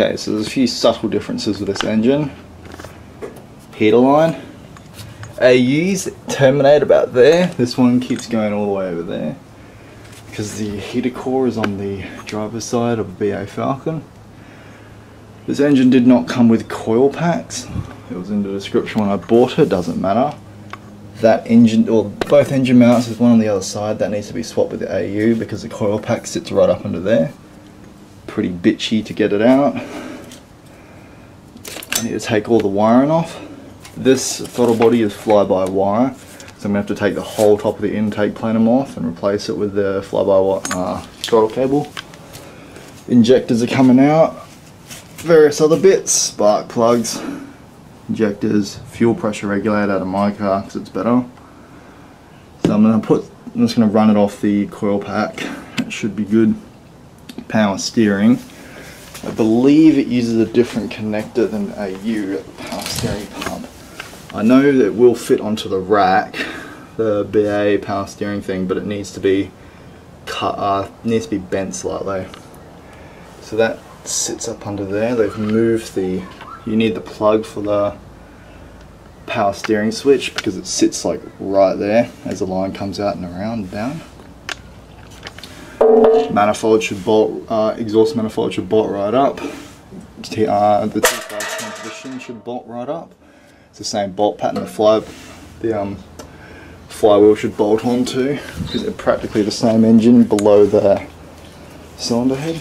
Okay, so there's a few subtle differences with this engine. Heater line. AUs terminate about there. This one keeps going all the way over there. Because the heater core is on the driver's side of the BA Falcon. This engine did not come with coil packs. It was in the description when I bought it, doesn't matter. That engine, or both engine mounts, there's one on the other side that needs to be swapped with the AU because the coil pack sits right up under there pretty bitchy to get it out. I need to take all the wiring off. This throttle body is fly-by-wire, so I'm going to have to take the whole top of the intake plenum off and replace it with the fly-by-wire uh, throttle cable. Injectors are coming out, various other bits, spark plugs, injectors, fuel pressure regulator out of my car because it's better. So I'm going to put, I'm just going to run it off the coil pack, it should be good power steering. I believe it uses a different connector than AU at the power steering pump. I know that it will fit onto the rack, the BA power steering thing, but it needs to be cut, uh, needs to be bent slightly. So that sits up under there. They've moved the, you need the plug for the power steering switch because it sits like right there as the line comes out and around and down manifold should bolt, uh, exhaust manifold should bolt right up. Uh, the T5 transmission should bolt right up. It's the same bolt pattern the fly, the um, flywheel should bolt onto because they're practically the same engine below the cylinder head.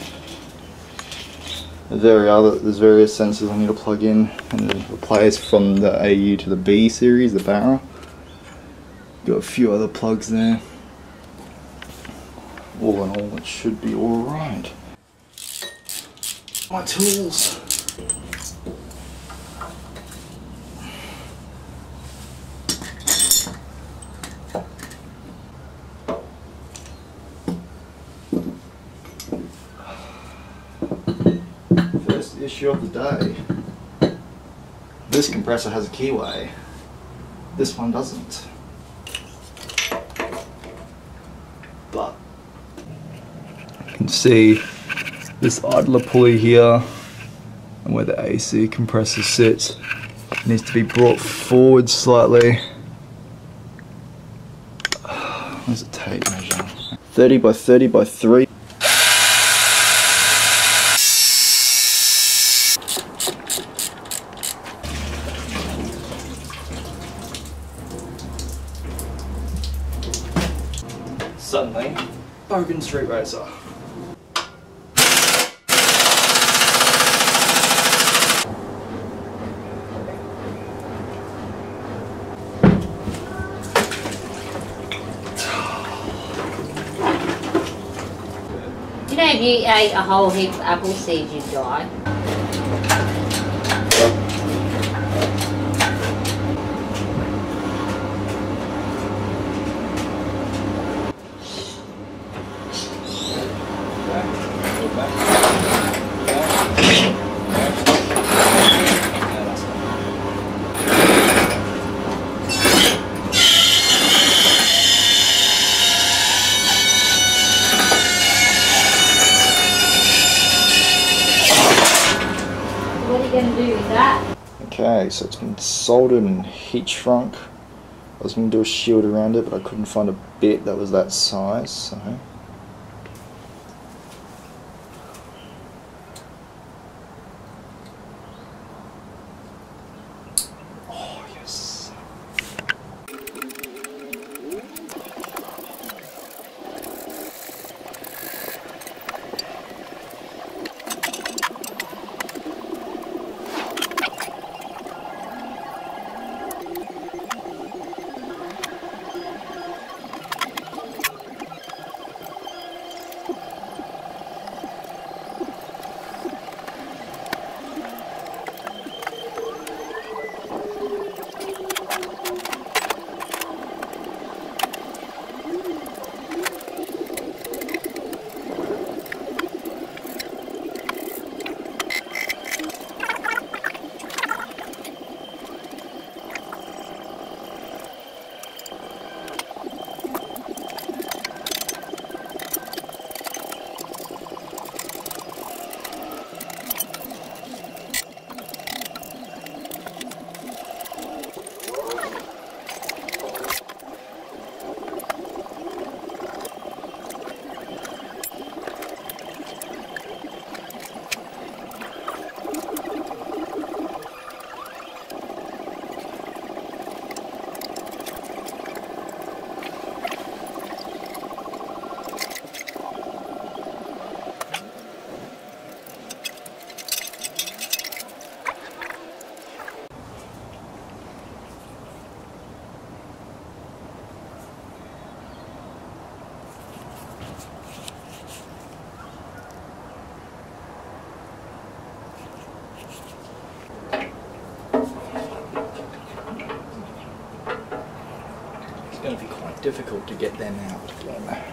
There's, other, there's various sensors I need to plug in and replace from the AU to the B series, the Barra. Got a few other plugs there all in all, it should be alright. My tools. First issue of the day. This compressor has a keyway. This one doesn't. But can see this idler pulley here and where the AC compressor sits needs to be brought forward slightly. Where's the tape measure? 30 by 30 by 3. Suddenly, Bogan Street Racer. You ate a whole heap of apple seeds, you'd die. Okay, so it's been soldered and heat shrunk. I was going to do a shield around it, but I couldn't find a bit that was that size, so difficult to get them out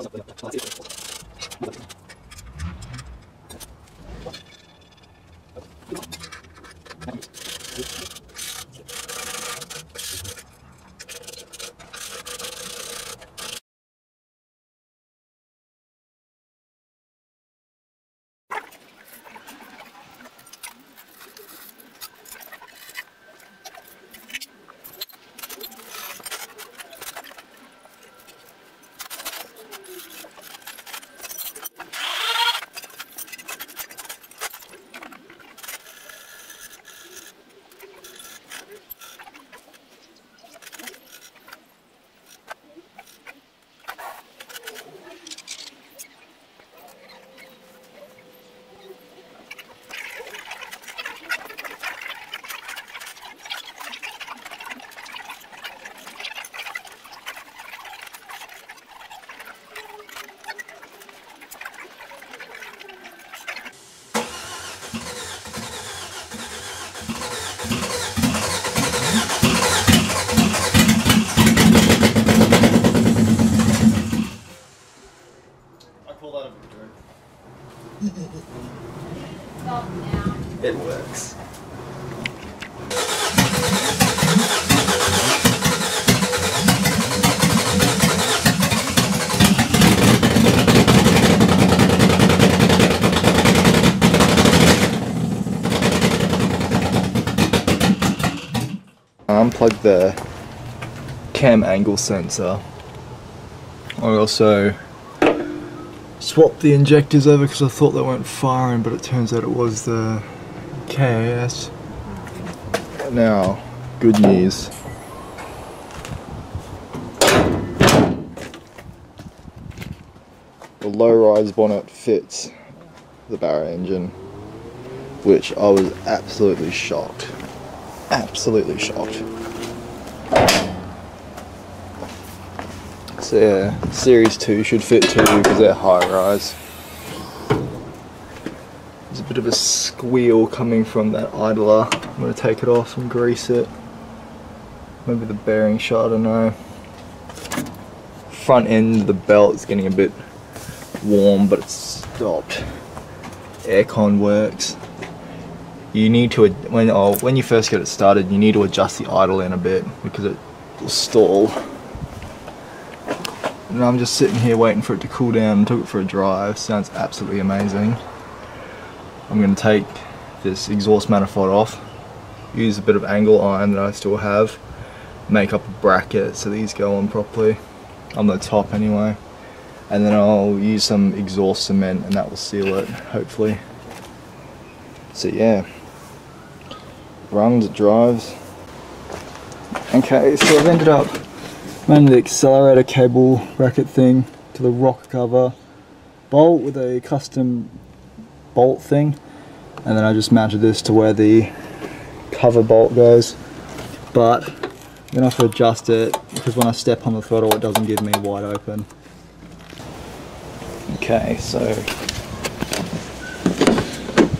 so cool. pulled out of your drawer. It works. unplug the cam angle sensor. I also swapped the injectors over because I thought they weren't firing, but it turns out it was the CAS. Now, good news. The low-rise bonnet fits the Barra engine, which I was absolutely shocked. Absolutely shocked. Yeah, Series 2 should fit too because they're high-rise. There's a bit of a squeal coming from that idler. I'm going to take it off and grease it. Maybe the bearing shot, I don't know. Front end of the belt is getting a bit warm, but it's stopped. Aircon works. You need to when oh, when you first get it started, you need to adjust the idle in a bit because it will stall. And I'm just sitting here waiting for it to cool down. Took it for a drive. Sounds absolutely amazing. I'm going to take this exhaust manifold off. Use a bit of angle iron that I still have. Make up a bracket so these go on properly. On the top anyway and then I'll use some exhaust cement and that will seal it hopefully so yeah runs it drives okay so I've ended up running the accelerator cable bracket thing to the rock cover? Bolt with a custom bolt thing. And then I just mounted this to where the cover bolt goes. But I'm gonna have to adjust it because when I step on the throttle it doesn't give me wide open. Okay, so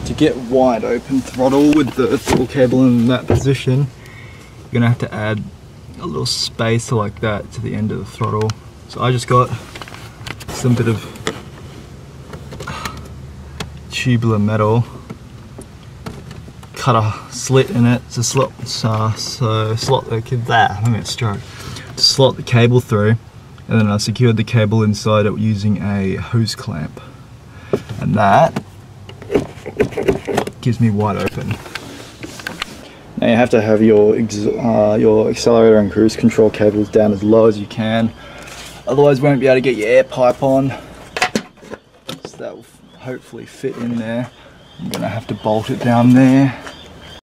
to get wide open throttle with the throttle cable in that position, you're gonna have to add a little spacer like that to the end of the throttle. So I just got some bit of tubular metal, cut a slit in it to slot, uh, so slot the that I'm gonna stroke to slot the cable through and then I secured the cable inside it using a hose clamp and that gives me wide open. Now you have to have your uh, your accelerator and cruise control cables down as low as you can. Otherwise you won't be able to get your air pipe on. So that will hopefully fit in there. I'm gonna have to bolt it down there